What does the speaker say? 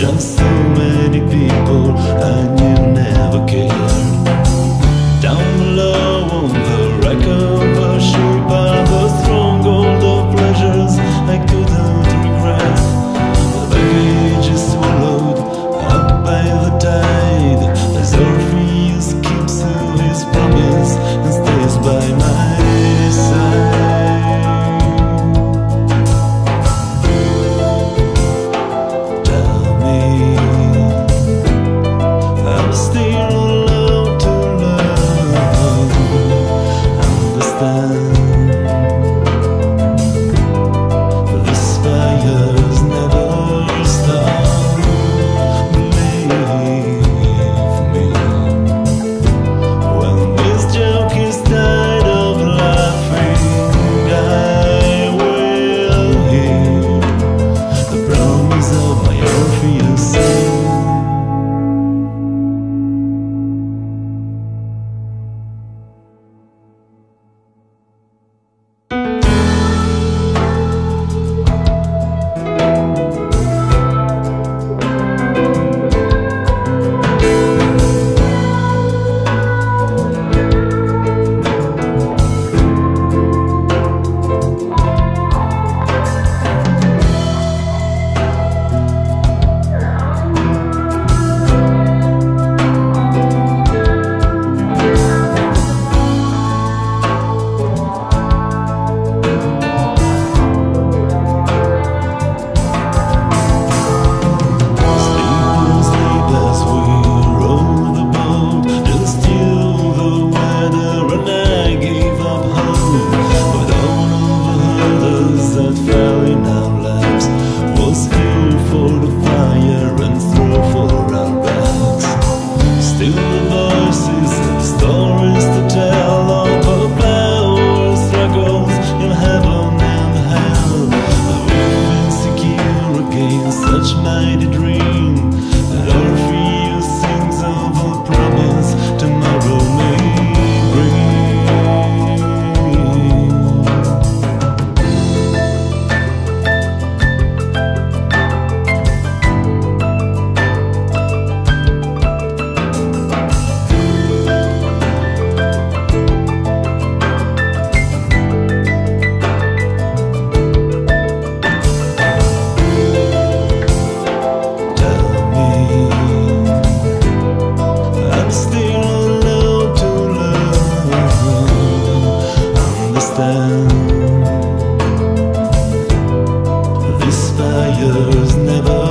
just night dream. fingers never